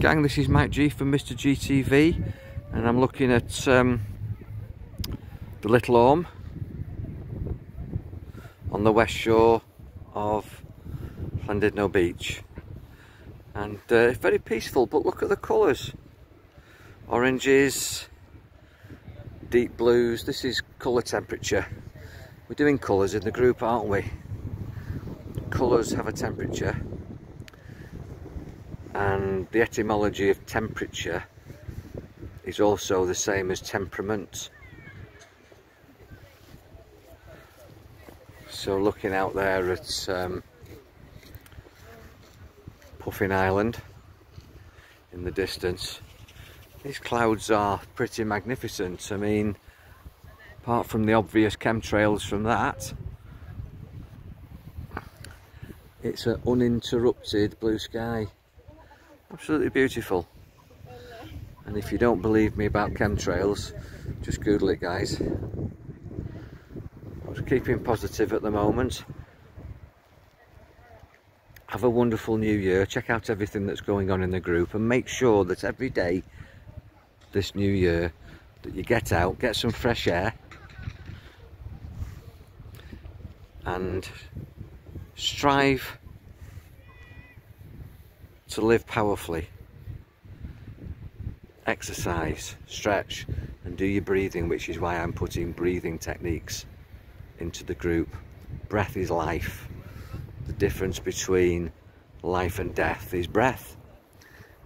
Gang, this is Mike G from Mr GTV and I'm looking at um, the Little Orme on the west shore of Llandudno Beach. And uh, very peaceful but look at the colours. Oranges deep blues this is colour temperature. We're doing colours in the group aren't we? Colours have a temperature and the etymology of temperature is also the same as temperament. So looking out there at um, Puffin Island in the distance these clouds are pretty magnificent. I mean apart from the obvious chemtrails from that it's an uninterrupted blue sky absolutely beautiful. And if you don't believe me about chemtrails just google it guys. I'm keeping positive at the moment. Have a wonderful new year. Check out everything that's going on in the group and make sure that every day this new year that you get out get some fresh air and strive to live powerfully. Exercise, stretch and do your breathing which is why I'm putting breathing techniques into the group. Breath is life. The difference between life and death is breath.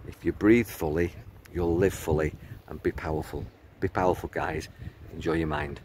If you breathe fully, you'll live fully and be powerful. Be powerful guys. Enjoy your mind.